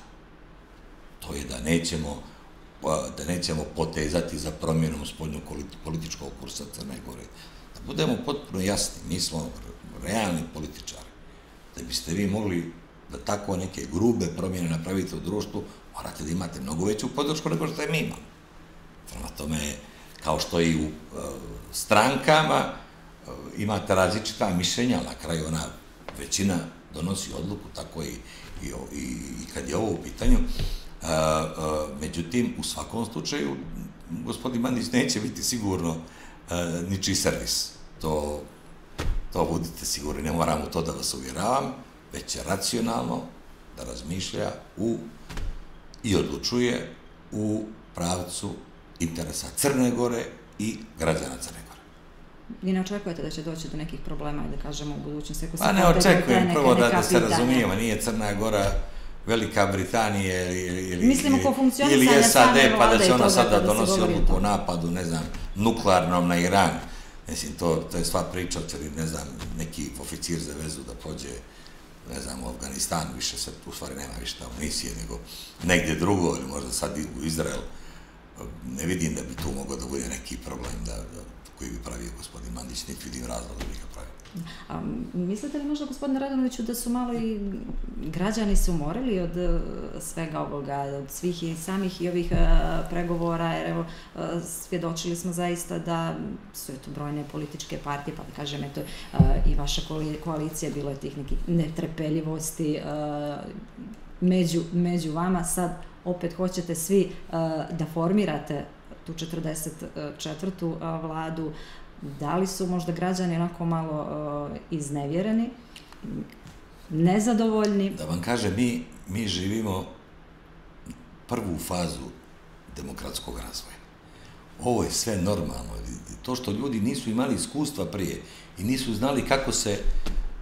To je da nećemo da nećemo potezati za promjenom spoljnog političkog kursa Crne Gore. Da budemo potpuno jasni, mi smo realni političari. Da biste vi mogli da tako neke grube promjene napravite u društvu, morate da imate mnogo veću podršku nego što je mi imamo. Prema tome, kao što i u uh, strankama uh, imate različita mišljenja, na kraju ona većina donosi odluku, tako i, i, i, i kad je ovo u pitanju. Uh, uh, međutim, u svakom slučaju, gospodin Mandić neće biti sigurno uh, ničiji servis. To, to budite sigurni, ne moram u to da vas uvjeravam, već je racionalno da razmišlja u i odlučuje u pravcu interesa Crne Gore i građana Crne Gore. Vi ne očekujete da će doći do nekih problema da kažemo u budućnosti? Ako pa ne očekujem prvo da, da se razumijemo, nije Crna Gora Velika Britanija ili, ili, Mislimo ko ili SAD, pa da će ona sada da donosi odluku o napadu, ne znam, nuklearnom na Iran. Mislim, to, to je sva priča, ili ne znam, neki oficir za vezu da pođe ne znam, u Afganistan, više se, u stvari nema više tamo misije, nego negdje drugo, ili možda sad u Izrael, ne vidim da bi tu mogao da bude neki problem da, da koji bi pravio gospodin Mandić, niti vidim razlog da bi ga pravio. A, mislite li možda, gospodine Radanoviću, da su malo i građani su umorili od uh, svega ovoga, od svih i samih i ovih uh, pregovora, jer evo, uh, svjedočili smo zaista da su eto brojne političke partije, pa da kažem, eto, i vaša koalicija, bilo je tih nekih netrepeljivosti među, među vama, sad opet hoćete svi da formirate tu 44. vladu, da li su možda građani onako malo iznevjereni, nezadovoljni? Da vam kažem, mi, mi živimo prvu fazu demokratskog razvoja. Ovo je sve normalno. To što ljudi nisu imali iskustva prije i nisu znali kako se,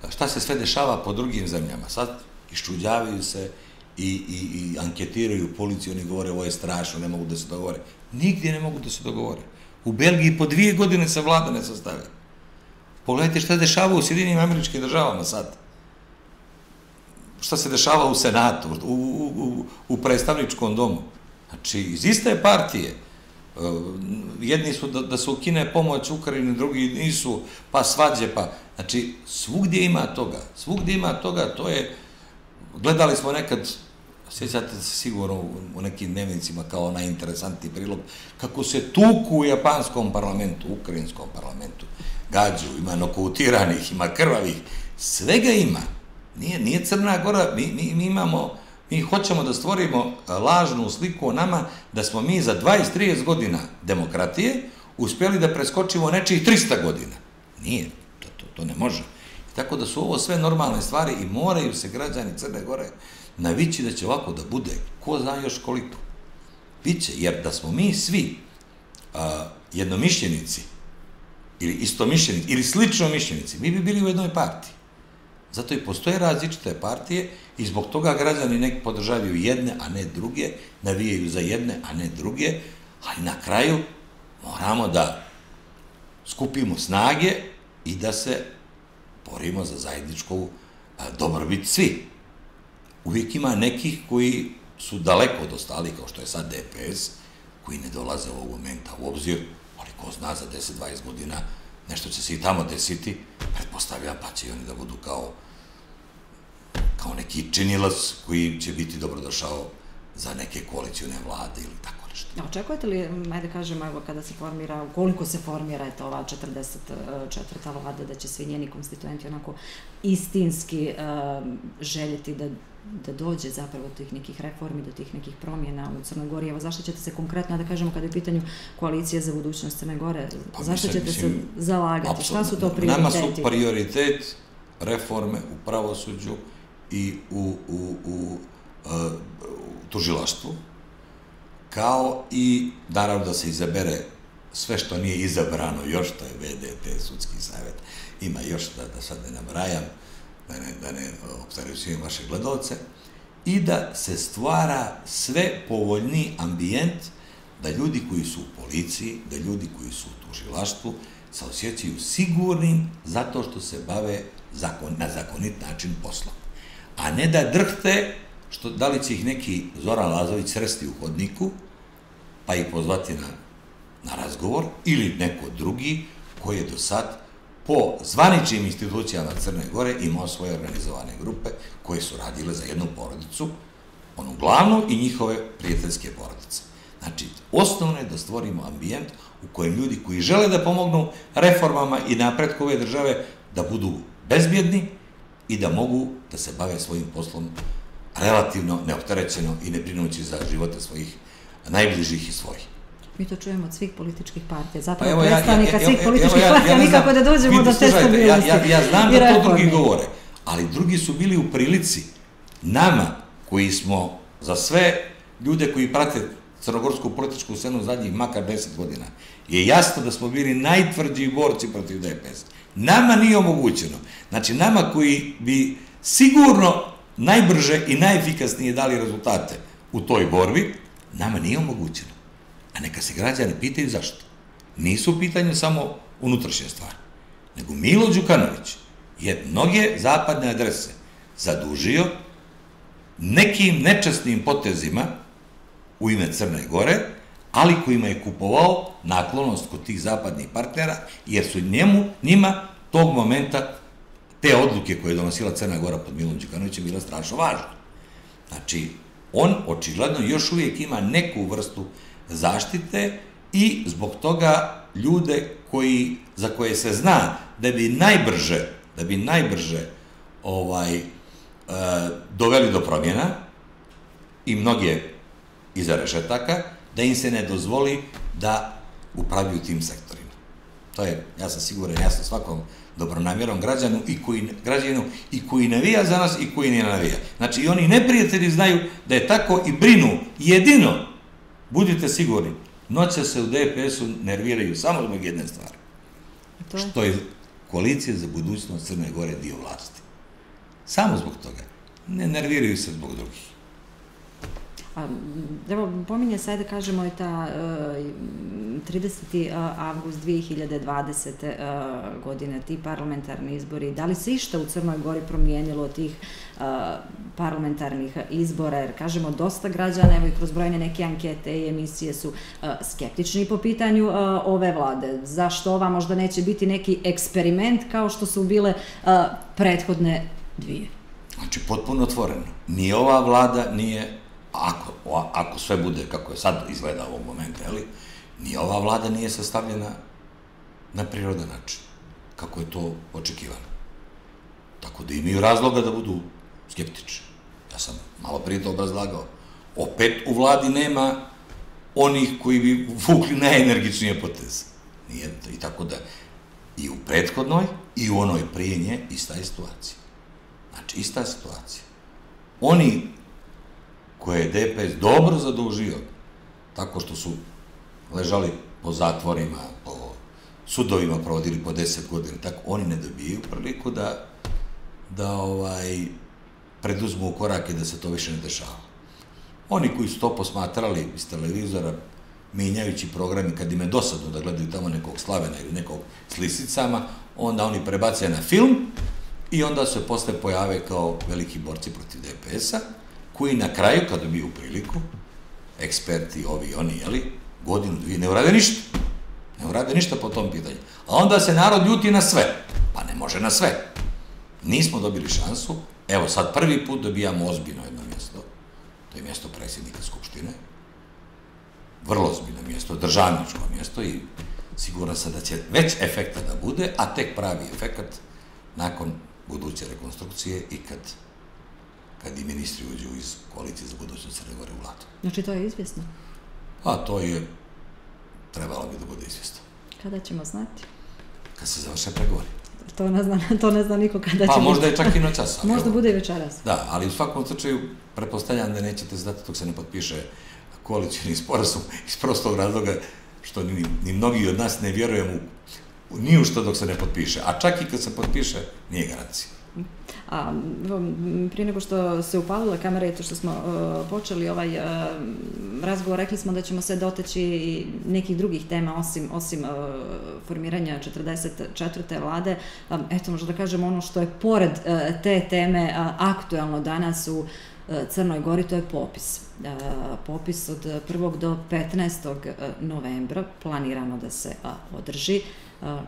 šta se sve dešava po drugim zemljama. Sad iščuđavaju se i, i, i anketiraju policiju, oni govore ovo je strašno, ne mogu da se dogovore. Nigdje ne mogu da se dogovore. U Belgiji po dvije godine se vlada ne sastavi. Pogledajte šta dešava u Sjedinim američkim državama sad. Šta se dešava u Senatu, u, u, u, predstavničkom domu. Znači, iz iste partije, uh, jedni su da, da se ukine pomoć Ukrajini, drugi nisu, pa svađe, pa... Znači, svugdje ima toga, svugdje ima toga, to je... Gledali smo nekad Sjećate se sigurno u nekim dnevnicima kao najinteresantniji prilog, kako se tuku u japanskom parlamentu, ukrajinskom parlamentu, gađu, ima nokoutiranih, ima krvavih, svega ima. Nije, nije Crna Gora, mi, mi, mi imamo, mi hoćemo da stvorimo lažnu sliku o nama da smo mi za 20-30 godina demokratije uspjeli da preskočimo nečih 300 godina. Nije, to, to, to ne može. Tako da su ovo sve normalne stvari i moraju se građani Crne Gore navići da će ovako da bude, ko zna još koliko. Biće, jer da smo mi svi a, jednomišljenici, ili istomišljenici, ili slično mišljenici, mi bi bili u jednoj partiji. Zato i postoje različite partije i zbog toga građani nek podržavaju jedne, a ne druge, navijaju za jedne, a ne druge, ali na kraju moramo da skupimo snage i da se borimo za zajedničku dobrobit svi. Uvijek ima nekih koji su daleko od ostalih, kao što je sad DPS, koji ne dolaze ovog momenta u obzir, ali ko zna za 10-20 godina nešto će se i tamo desiti, pretpostavlja pa će oni da budu kao kao neki činilac koji će biti dobrodošao za neke koalicijone vlade ili tako A očekujete li, ajde kažem, evo kada se formira, koliko se formira eto ova 44. vlada, da će svi njeni konstituenti onako istinski uh, željeti da da dođe zapravo do tih nekih reformi, do tih nekih promjena u Crnoj Gori. Evo, zašto ćete se konkretno, da kažemo, kada je pitanju koalicije za budućnost Crne Gore, pa, zašto ćete mislim, se zalagati? Apsolutno. Šta su to prioriteti? Nama su prioritet reforme u pravosuđu i u, u, u, u, u tužilaštvu, kao i, naravno, da se izabere sve što nije izabrano, još to je VDT, sudski savjet, ima još da, da sad ne nabrajam, da ne, da ne optarećujem vaše gledalce, i da se stvara sve povoljni ambijent da ljudi koji su u policiji, da ljudi koji su u tužilaštvu se osjećaju sigurnim zato što se bave zakon, na zakonit način poslom. A ne da drhte što, da li će ih neki Zoran Lazović sresti u hodniku, pa ih pozvati na, na razgovor, ili neko drugi koji je do sad po zvaničnim institucijama Crne Gore imao svoje organizovane grupe koje su radile za jednu porodicu, onu glavnu i njihove prijateljske porodice. Znači, osnovno je da stvorimo ambijent u kojem ljudi koji žele da pomognu reformama i napretku ove države da budu bezbjedni i da mogu da se bave svojim poslom relativno neopterećeno i ne brinući za živote svojih najbližih i svojih. Mi to čujemo od svih političkih partija, zapravo pa predstavnika ja, ja, svih političkih ja, partija, nikako da dođemo do te stabilnosti. Ja, ja znam da to drugi govore, ali drugi su bili u prilici nama, koji smo za sve ljude koji prate crnogorsku političku scenu zadnjih makar deset godina, je jasno da smo bili najtvrđi borci protiv DPS. Nama nije omogućeno. Znači, nama koji bi sigurno najbrže i najefikasnije dali rezultate u toj borbi, nama nije omogućeno. A neka se građani pitaju zašto. Nisu u pitanju samo unutrašnje stvari, nego Milo Đukanović je mnoge zapadne adrese zadužio nekim nečasnim potezima u ime Crne Gore, ali kojima je kupovao naklonost kod tih zapadnih partnera, jer su njemu, njima tog momenta te odluke koje je donosila Crna Gora pod Milom Đukanovićem bila strašno važna. Znači, on očigledno još uvijek ima neku vrstu zaštite i zbog toga ljude koji, za koje se zna da bi najbrže, da bi najbrže ovaj, e, doveli do promjena i mnoge iza rešetaka, da im se ne dozvoli da upravljaju tim sektorima. To je, ja sam siguran, ja sam svakom dobronamjerom građanu i koji, građanu i koji navija za nas i koji ne navija. Znači, i oni neprijatelji znaju da je tako i brinu jedino Budite sigurni, noće se u DPS-u nerviraju samo zbog jedne stvari. To? Što je koalicija za budućnost Crne Gore dio vlasti. Samo zbog toga. Ne nerviraju se zbog drugih. A, evo, pominje sad da kažemo je ta uh, 30. avgust 2020. Uh, godine, ti parlamentarni izbori. Da li se išta u Crnoj Gori promijenilo od tih uh, parlamentarnih izbora? Jer kažemo, dosta građana, evo i kroz brojne neke ankete i emisije su skeptični po pitanju ove vlade. Zašto ova možda neće biti neki eksperiment kao što su bile prethodne dvije? Znači, potpuno otvoreno. Ni ova vlada nije ako, ako sve bude kako je sad izgleda u ovom momentu, ali ni ova vlada nije sastavljena na prirodan način, kako je to očekivano. Tako da imaju razloga da budu skeptični. Ja sam malo prije to obrazlagao. Opet u vladi nema onih koji bi vukli najenergičnije poteze. Nije, I tako da, i u prethodnoj, i u onoj prije nje, ista je situacija. Znači, ista situacija. Oni koje je DPS dobro zadužio, tako što su ležali po zatvorima, po sudovima provodili po 10 godina, tako oni ne dobiju priliku da, da ovaj, preduzmu korake da se to više ne dešava. Oni koji su to posmatrali iz televizora, menjajući programi, kad im je dosadno da gledaju tamo nekog Slavena ili nekog s lisicama, onda oni prebace na film i onda se posle pojave kao veliki borci protiv DPS-a, koji na kraju, kad dobiju priliku, eksperti, ovi, oni, jeli, godinu, dvije, ne urade ništa. Ne urade ništa po tom pitanju. A onda se narod ljuti na sve. Pa ne može na sve. Nismo dobili šansu. Evo, sad prvi put dobijamo ozbiljno jedno mjesto. To je mjesto predsjednika Skupštine. Vrlo ozbiljno mjesto, državničko mjesto i sigurno sam da će već efekta da bude, a tek pravi efekat nakon buduće rekonstrukcije i kad kad i ministri uđu iz koalicije za budućnost Crne Gore u vladu. Znači to je izvjesno? Pa to je, trebalo bi da bude izvjesno. Kada ćemo znati? Kad se završe pregovori. To ne zna, to ne zna niko kada pa, će Pa možda je čak i noćas. Možda bude i večeras. Da, ali u svakom slučaju prepostavljam da nećete znati dok se ne potpiše koalicijni sporazum iz prostog razloga što ni, ni mnogi od nas ne vjerujemo ni u što dok se ne potpiše. A čak i kad se potpiše, nije garancija. A, prije nego što se upalila kamera i to što smo uh, počeli ovaj uh, razgovor, rekli smo da ćemo se doteći nekih drugih tema osim, osim uh, formiranja 44. vlade. Um, eto, možda da kažemo ono što je pored te teme aktuelno danas u Crnoj Gori, to je popis. Popis od 1. do 15. novembra planirano da se održi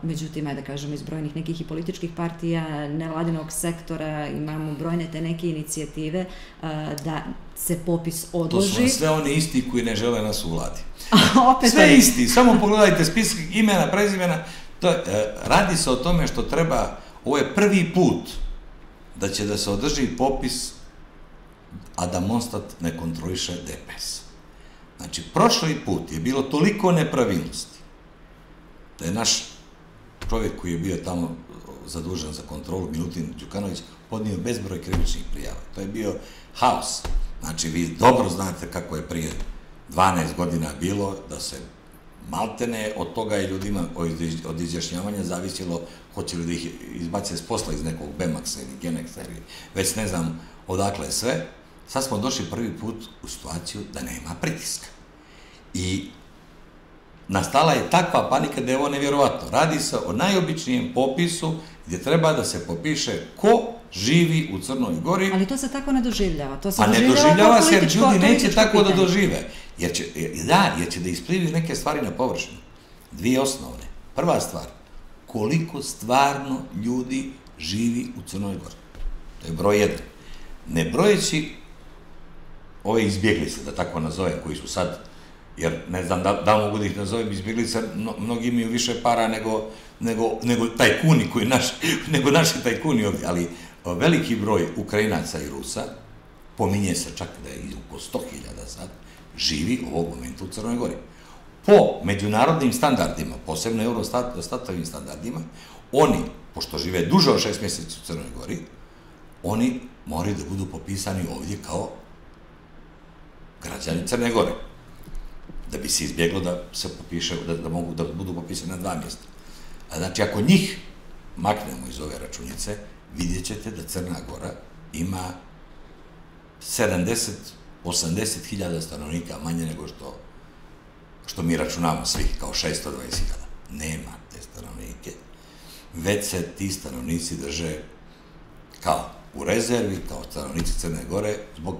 međutim, da kažem, iz brojnih nekih i političkih partija, nevladinog sektora, imamo brojne te neke inicijative da se popis odloži. To su sve oni isti koji ne žele nas u vladi. Opet sve isti, samo pogledajte spisak imena, prezimena, to, e, radi se o tome što treba, ovo je prvi put da će da se održi popis, a da Monstat ne kontroliše DPS. Znači, prošli put je bilo toliko nepravilnosti da je naš čovjek koji je bio tamo zadužen za kontrolu, Milutin Đukanović, podnio bezbroj krivičnih prijava. To je bio haos. Znači, vi dobro znate kako je prije 12 godina bilo da se maltene od toga je ljudima od izjašnjavanja zavisilo hoće li da ih izbace s posla iz nekog Bemaxa ili Genexa ili već ne znam odakle sve. Sad smo došli prvi put u situaciju da nema pritiska. I nastala je takva panika da je ovo nevjerovatno. Radi se o najobičnijem popisu gdje treba da se popiše ko živi u Crnoj Gori. Ali to se tako ne doživljava. To se A ne doživljava se jer ljudi neće tako da dožive. Jer će, da, jer će da isplivi neke stvari na površinu. Dvije osnovne. Prva stvar, koliko stvarno ljudi živi u Crnoj Gori. To je broj jedan. Ne brojeći ove izbjeglice, da tako nazovem, koji su sad jer ne znam da, da mogu da ih nazovem izbjeglica, no, mnogi imaju više para nego, nego, nego tajkuni koji naš, nego naši tajkuni ovdje, ali veliki broj Ukrajinaca i Rusa, pominje se čak da je oko 100.000 sad, živi u ovog momentu u Crnoj Gori. Po međunarodnim standardima, posebno Eurostatovim standardima, oni, pošto žive duže od šest mjeseca u Crnoj Gori, oni moraju da budu popisani ovdje kao građani Crne Gore da bi se izbjeglo da se popiše, da, da mogu da budu popisane dva mjesta. A znači, ako njih maknemo iz ove računice, vidjet ćete da Crna Gora ima 70-80 hiljada stanovnika manje nego što što mi računamo svih kao 620 hiljada. Nema te stanovnike. Već se ti stanovnici drže kao u rezervi, kao stanovnici Crne Gore, zbog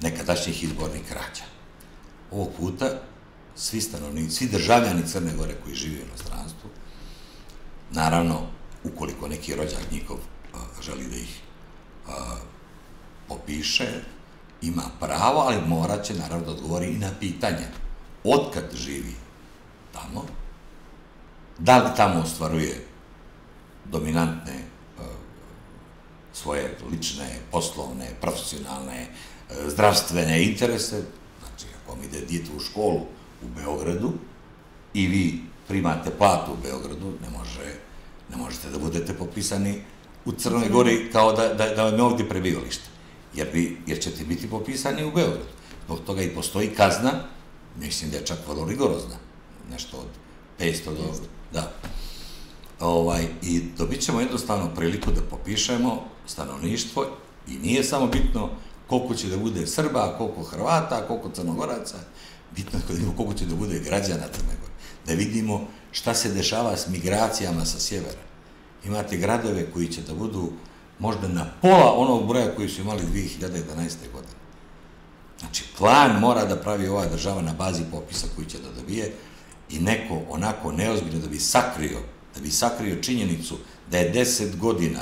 nekadašnjih izbornih krađa ovog puta svi stanovnici, svi državljani Crne Gore koji žive u inostranstvu, naravno, ukoliko neki rođak njihov želi da ih a, popiše, ima pravo, ali morat će naravno da odgovori i na pitanje otkad živi tamo, da li tamo ostvaruje dominantne a, svoje lične, poslovne, profesionalne, a, zdravstvene interese, vam ide djete u školu u Beogradu i vi primate platu u Beogradu, ne, može, ne možete da budete popisani u Crnoj Gori kao da, da, da vam je ovdje prebivalište. Jer, vi, jer ćete biti popisani u Beogradu. Zbog toga i postoji kazna, mislim da je čak vrlo rigorozna, nešto od 500 do... Da. Ovaj, I dobit ćemo jednostavno priliku da popišemo stanovništvo i nije samo bitno koliko će da bude Srba, koliko Hrvata, koliko Crnogoraca, bitno je koliko će da bude građana Crne Gore. Da vidimo šta se dešava s migracijama sa sjevera. Imate gradove koji će da budu možda na pola onog broja koji su imali 2011. godine. Znači, plan mora da pravi ova država na bazi popisa koji će da dobije i neko onako neozbiljno da bi sakrio, da bi sakrio činjenicu da je deset godina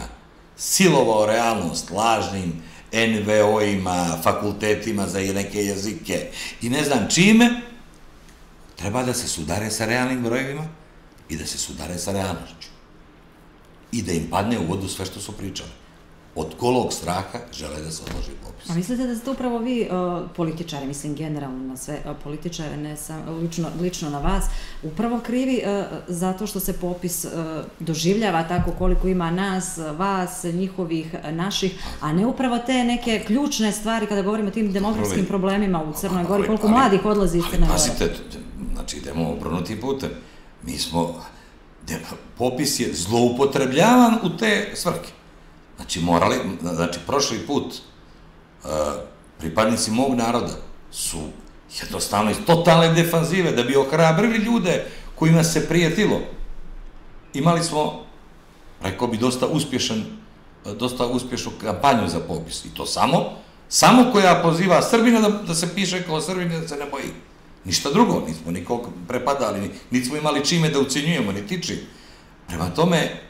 silovao realnost lažnim NVO-ima, fakultetima za neke jezike i ne znam čime, treba da se sudare sa realnim brojevima i da se sudare sa realnošću. I da im padne u vodu sve što su pričali od kolog straha žele da se odloži popis. A mislite da ste upravo vi, uh, političari, mislim generalno na sve uh, političare, ne sam, lično, lično na vas, upravo krivi uh, zato što se popis uh, doživljava tako koliko ima nas, vas, njihovih, naših, a ne upravo te neke ključne stvari kada govorimo o tim demografskim problemima u Crnoj Gori, koliko ali, mladih odlazi iz Crne Gore. Pasite, znači idemo obrnuti putem. Mi smo, popis je zloupotrebljavan u te svrke. Znači, morali, znači, prošli put uh, pripadnici mog naroda su jednostavno iz totalne defanzive, da bi ohrabrili ljude kojima se prijetilo. Imali smo, rekao bi, dosta uspješan, dosta uspješnu kampanju za popis. I to samo Samo koja poziva Srbina da, da se piše kao Srbin da se ne boji. Ništa drugo, nismo nikog prepadali, niti smo imali čime da ucenjujemo, ni tiči. Prema tome,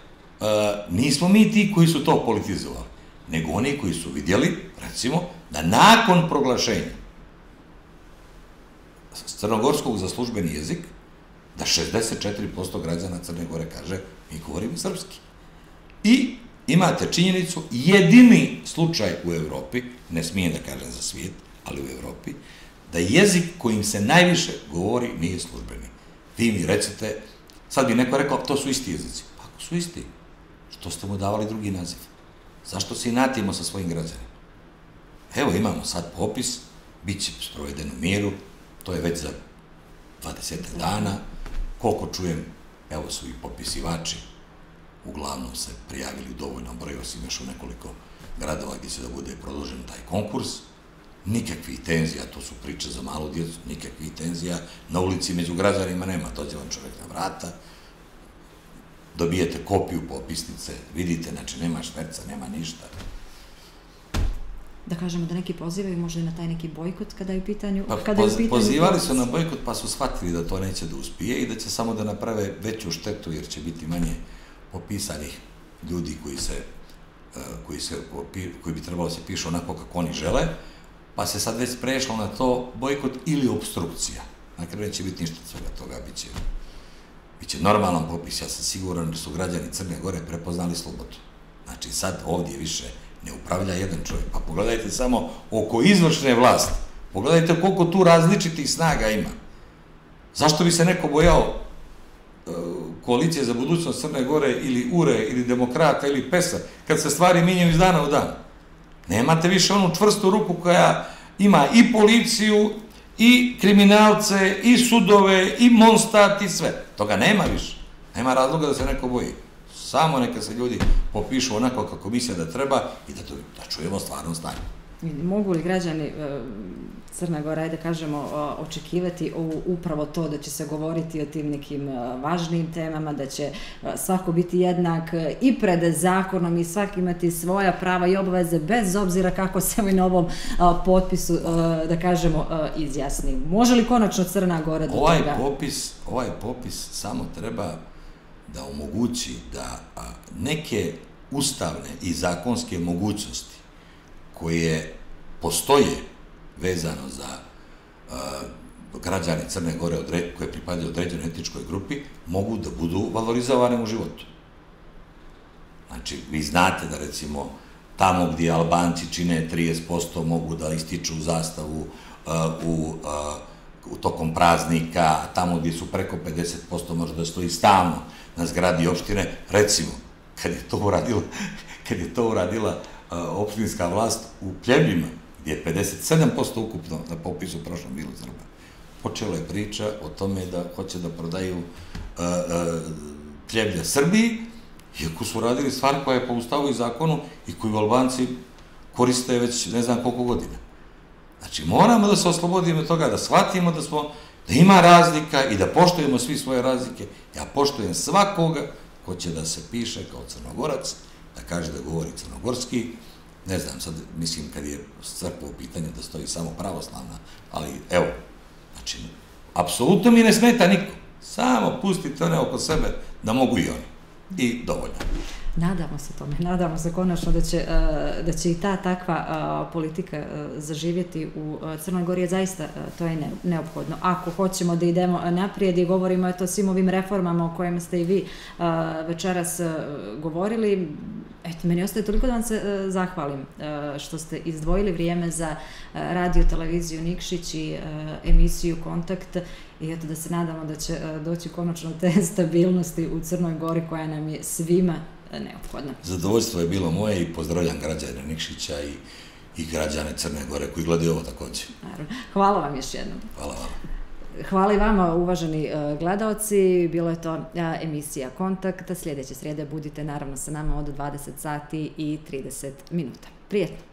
e, nismo mi ti koji su to politizovali, nego oni koji su vidjeli, recimo, da nakon proglašenja crnogorskog za službeni jezik, da 64% građana Crne Gore kaže mi govorimo srpski. I imate činjenicu, jedini slučaj u Evropi, ne smijem da kažem za svijet, ali u Evropi, da jezik kojim se najviše govori nije službeni. Vi mi recite, sad bi neko rekao, to su isti jezici. Pa ako su isti, što ste mu davali drugi naziv? Zašto se inatimo sa svojim građanima? Evo imamo sad popis, bit će sproveden u miru, to je već za 20 dana, koliko čujem, evo su i popisivači, uglavnom se prijavili u dovoljnom broju, osim još u nekoliko gradova gdje će da bude produžen taj konkurs, nikakvih tenzija, to su priče za malu djecu, nikakvih tenzija, na ulici među građanima nema, dođe vam čovek na vrata, dobijete kopiju popisnice, vidite, znači nema šverca, nema ništa. Da kažemo da neki pozivaju možda i na taj neki bojkot kada je u pitanju... Pa, kada je u pitanju pozivali su na bojkot pa su shvatili da to neće da uspije i da će samo da naprave veću štetu jer će biti manje popisanih ljudi koji se e, koji, se, koji bi trebalo da se pišu onako kako oni žele, pa se sad već prešlo na to bojkot ili obstrukcija. Na kraju neće biti ništa svega toga, bit će, bit će normalan popis. Ja sam siguran da su građani Crne Gore prepoznali slobodu. Znači sad ovdje više ne upravlja jedan čovjek. Pa pogledajte samo oko izvršne vlasti. Pogledajte koliko tu različitih snaga ima. Zašto bi se neko bojao e, koalicije za budućnost Crne Gore ili URE ili Demokrata ili PESA kad se stvari minjaju iz dana u dan? Nemate više onu čvrstu ruku koja ima i policiju, i kriminalce, i sudove, i monstat, i sve. Toga nema više. Nema razloga da se neko boji. Samo neka se ljudi popišu onako kako misle da treba i da, to, da čujemo stvarno stanje. Mogu li građani e, Crna Gora, ajde kažemo, očekivati upravo to da će se govoriti o tim nekim e, važnim temama, da će e, svako biti jednak i pred zakonom i svak imati svoja prava i obaveze bez obzira kako se ovaj na ovom potpisu, da kažemo, izjasni. Može li konačno Crna Gora do ovaj toga? Popis, ovaj popis samo treba da omogući da neke ustavne i zakonske mogućnosti koje postoje vezano za građane Crne Gore koje pripadaju određenoj etičkoj grupi mogu da budu valorizovane u životu. Znači, vi znate da recimo tamo gdje Albanci čine 30% mogu da ističu zastavu u, u tokom praznika, tamo gdje su preko 50% može da stoji stalno na zgradi opštine, recimo, kad je to uradila, kad je to uradila opštinska vlast u Pljevljima, gdje je 57% ukupno na popisu prošlom bilo Srba, počela je priča o tome da hoće da prodaju Pljevlja Srbiji, iako su radili stvar koja je po ustavu i zakonu i koju Albanci koriste već ne znam koliko godina. Znači, moramo da se oslobodimo toga, da shvatimo da smo da ima razlika i da poštujemo svi svoje razlike. Ja poštujem svakoga ko će da se piše kao crnogorac, kaže da govori crnogorski, ne znam, sad mislim kad je crkva u pitanju da stoji samo pravoslavna, ali evo, znači, apsolutno mi ne smeta niko, samo pustite one oko sebe da mogu i oni. I dovoljno. Nadamo se tome, nadamo se konačno da će, e, da će i ta takva e, politika e, zaživjeti u Crnoj Gori, zaista to je neophodno. Ako hoćemo da idemo naprijed i govorimo o to svim ovim reformama o kojima ste i vi večeras govorili, eto, meni ostaje toliko da vam se zahvalim što ste izdvojili vrijeme za radio, televiziju Nikšić i emisiju Kontakt i eto da se nadamo da će doći konačno te stabilnosti u Crnoj Gori koja nam je svima neophodna. Zadovoljstvo je bilo moje i pozdravljam građane Nikšića i, i građane Crne Gore koji gledaju ovo takođe. Naravno. Hvala vam još jednom. Hvala vam. Hvala i vama, uvaženi uh, gledalci. Bilo je to uh, emisija Kontakt. Sljedeće srede budite naravno sa nama od 20 sati i 30 minuta. Prijetno!